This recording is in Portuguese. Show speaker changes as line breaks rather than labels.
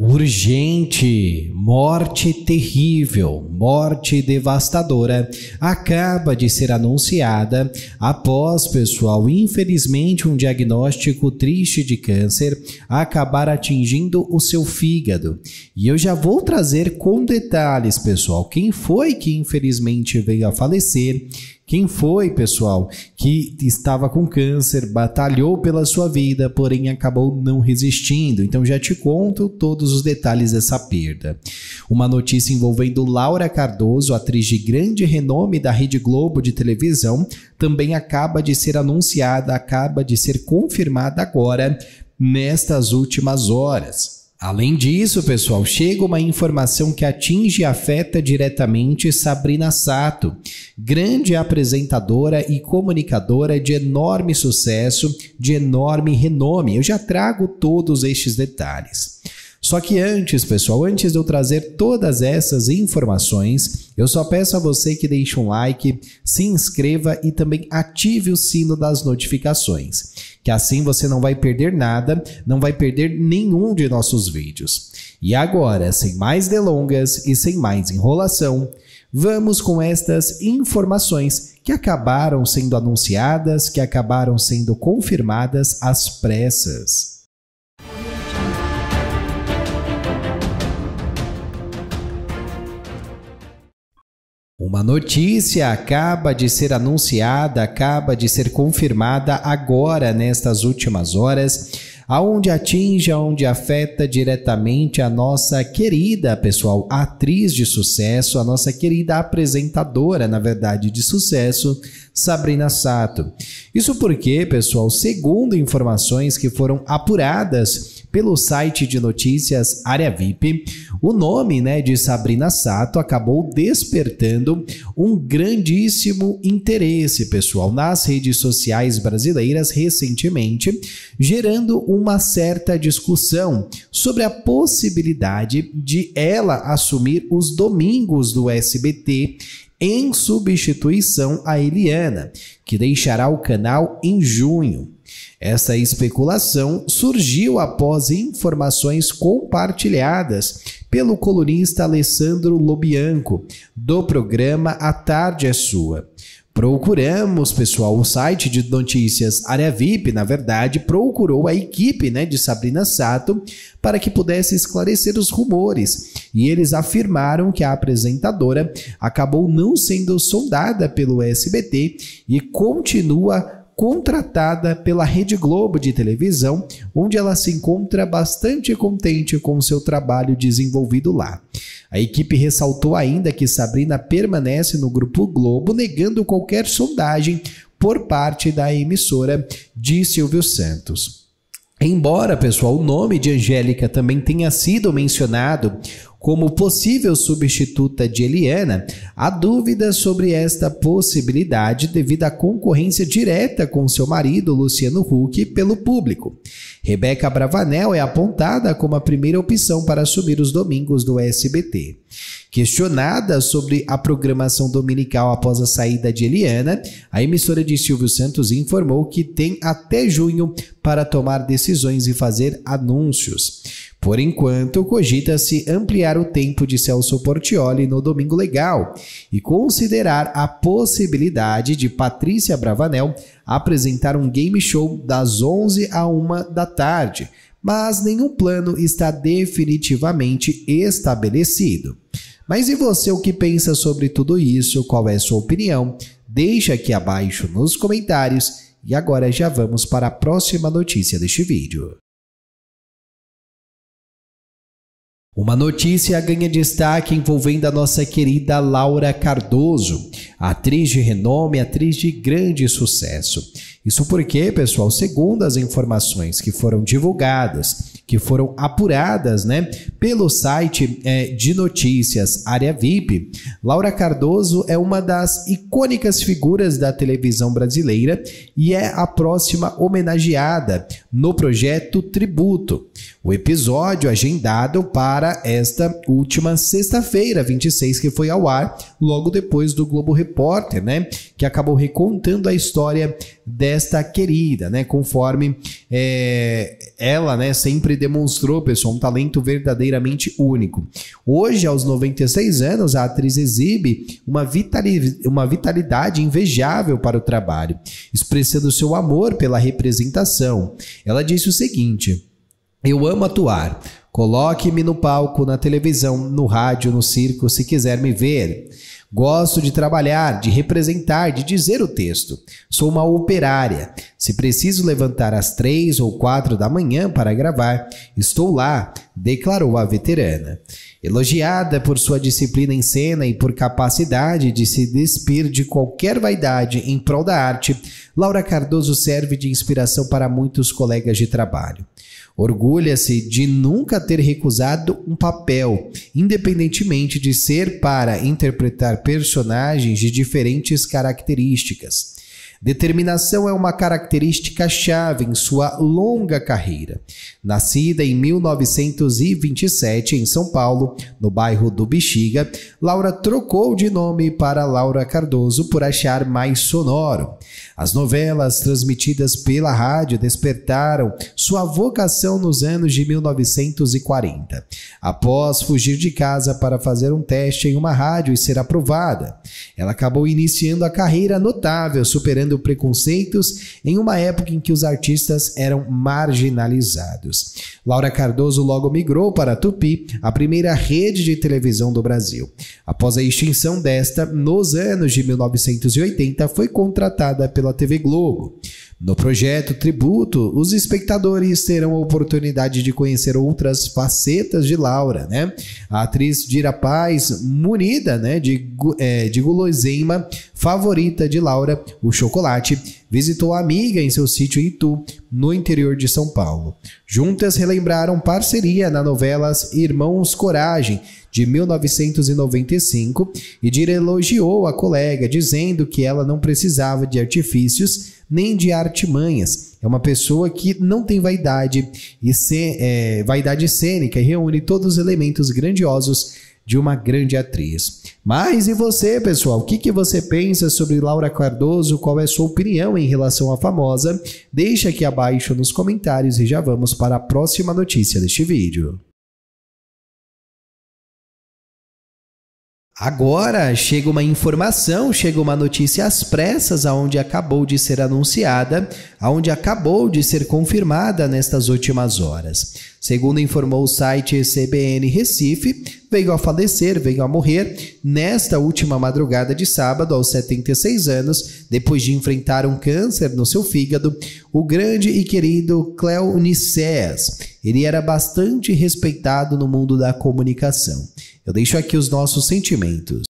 Urgente, morte terrível, morte devastadora acaba de ser anunciada após, pessoal, infelizmente, um diagnóstico triste de câncer acabar atingindo o seu fígado. E eu já vou trazer com detalhes, pessoal, quem foi que infelizmente veio a falecer quem foi, pessoal, que estava com câncer, batalhou pela sua vida, porém acabou não resistindo? Então já te conto todos os detalhes dessa perda. Uma notícia envolvendo Laura Cardoso, atriz de grande renome da Rede Globo de televisão, também acaba de ser anunciada, acaba de ser confirmada agora nestas últimas horas. Além disso, pessoal, chega uma informação que atinge e afeta diretamente Sabrina Sato, grande apresentadora e comunicadora de enorme sucesso, de enorme renome. Eu já trago todos estes detalhes. Só que antes, pessoal, antes de eu trazer todas essas informações, eu só peço a você que deixe um like, se inscreva e também ative o sino das notificações, que assim você não vai perder nada, não vai perder nenhum de nossos vídeos. E agora, sem mais delongas e sem mais enrolação, vamos com estas informações que acabaram sendo anunciadas, que acabaram sendo confirmadas às pressas. Uma notícia acaba de ser anunciada, acaba de ser confirmada agora nestas últimas horas, aonde atinge, aonde afeta diretamente a nossa querida, pessoal, atriz de sucesso, a nossa querida apresentadora, na verdade, de sucesso, Sabrina Sato. Isso porque, pessoal, segundo informações que foram apuradas pelo site de notícias Área VIP, o nome né, de Sabrina Sato acabou despertando um grandíssimo interesse, pessoal, nas redes sociais brasileiras recentemente, gerando uma certa discussão sobre a possibilidade de ela assumir os domingos do SBT em substituição a Eliana, que deixará o canal em junho. Essa especulação surgiu após informações compartilhadas pelo colunista Alessandro Lobianco, do programa A Tarde é Sua. Procuramos, pessoal, o site de notícias Área VIP, na verdade, procurou a equipe né, de Sabrina Sato para que pudesse esclarecer os rumores. E eles afirmaram que a apresentadora acabou não sendo sondada pelo SBT e continua contratada pela Rede Globo de televisão, onde ela se encontra bastante contente com seu trabalho desenvolvido lá. A equipe ressaltou ainda que Sabrina permanece no Grupo Globo, negando qualquer sondagem por parte da emissora de Silvio Santos. Embora, pessoal, o nome de Angélica também tenha sido mencionado como possível substituta de Eliana, há dúvidas sobre esta possibilidade devido à concorrência direta com seu marido, Luciano Huck, pelo público. Rebeca Bravanel é apontada como a primeira opção para assumir os domingos do SBT. Questionada sobre a programação dominical após a saída de Eliana, a emissora de Silvio Santos informou que tem até junho para tomar decisões e fazer anúncios. Por enquanto, cogita-se ampliar o tempo de Celso Portioli no Domingo Legal e considerar a possibilidade de Patrícia Bravanel apresentar um game show das 11 a 1 da tarde, mas nenhum plano está definitivamente estabelecido. Mas e você o que pensa sobre tudo isso? Qual é sua opinião? Deixa aqui abaixo nos comentários e agora já vamos para a próxima notícia deste vídeo. Uma notícia ganha destaque envolvendo a nossa querida Laura Cardoso, atriz de renome, atriz de grande sucesso. Isso porque, pessoal, segundo as informações que foram divulgadas, que foram apuradas né, pelo site é, de notícias Área VIP, Laura Cardoso é uma das icônicas figuras da televisão brasileira e é a próxima homenageada no projeto Tributo. O episódio agendado para esta última sexta-feira, 26, que foi ao ar logo depois do Globo Repórter, né? Que acabou recontando a história desta querida, né? Conforme é, ela, né, sempre demonstrou, pessoal, um talento verdadeiramente único. Hoje, aos 96 anos, a atriz exibe uma, vitali uma vitalidade invejável para o trabalho, expressando seu amor pela representação. Ela disse o seguinte: Eu amo atuar. Coloque-me no palco, na televisão, no rádio, no circo, se quiser me ver. Gosto de trabalhar, de representar, de dizer o texto. Sou uma operária. Se preciso levantar às três ou quatro da manhã para gravar, estou lá, declarou a veterana. Elogiada por sua disciplina em cena e por capacidade de se despir de qualquer vaidade em prol da arte, Laura Cardoso serve de inspiração para muitos colegas de trabalho. Orgulha-se de nunca ter recusado um papel, independentemente de ser para interpretar personagens de diferentes características. Determinação é uma característica chave em sua longa carreira. Nascida em 1927 em São Paulo, no bairro do Bexiga, Laura trocou de nome para Laura Cardoso por achar mais sonoro. As novelas transmitidas pela rádio despertaram sua vocação nos anos de 1940. Após fugir de casa para fazer um teste em uma rádio e ser aprovada, ela acabou iniciando a carreira notável, superando preconceitos em uma época em que os artistas eram marginalizados. Laura Cardoso logo migrou para a Tupi, a primeira rede de televisão do Brasil. Após a extinção desta, nos anos de 1980, foi contratada pela TV Globo. No projeto Tributo, os espectadores terão a oportunidade de conhecer outras facetas de Laura, né? A atriz Dira Paz, munida né, de, é, de guloseima favorita de Laura, o chocolate, visitou a amiga em seu sítio Itu, no interior de São Paulo. Juntas relembraram parceria na novela Irmãos Coragem, de 1995, e Dira elogiou a colega, dizendo que ela não precisava de artifícios nem de artimanhas. É uma pessoa que não tem vaidade e se, é, vaidade cênica e reúne todos os elementos grandiosos de uma grande atriz. Mas e você, pessoal? O que, que você pensa sobre Laura Cardoso? Qual é sua opinião em relação à famosa? Deixa aqui abaixo nos comentários e já vamos para a próxima notícia deste vídeo. Agora chega uma informação, chega uma notícia às pressas, aonde acabou de ser anunciada, aonde acabou de ser confirmada nestas últimas horas. Segundo informou o site CBN Recife, veio a falecer, veio a morrer nesta última madrugada de sábado, aos 76 anos, depois de enfrentar um câncer no seu fígado, o grande e querido Cleo Nicés. Ele era bastante respeitado no mundo da comunicação. Eu deixo aqui os nossos sentimentos.